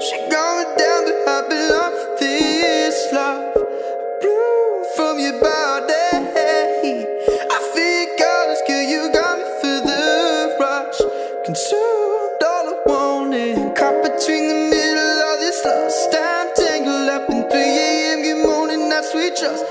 She got me down, I've been up for this love. Blue from your body. I feel colors, girl, you got me for the rush. Consumed all I wanted. Caught between the middle of this lost time. Tangled up in 3 a.m. Good morning, that sweet trust.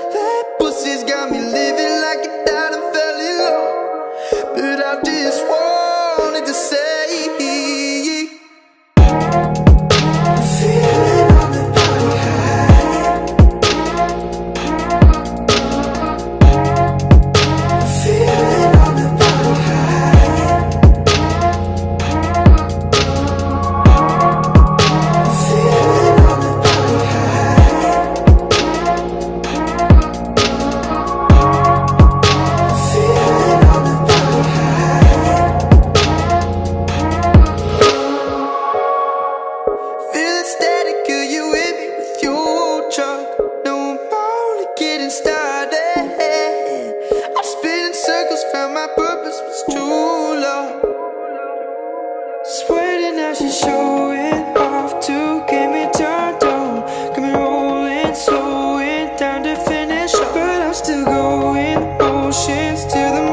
getting started. I'm spinning circles, found my purpose was too low. Sweating as now she's showing off to get me turned on. Got me rolling, slowing down to finish, but I'm still going oceans to the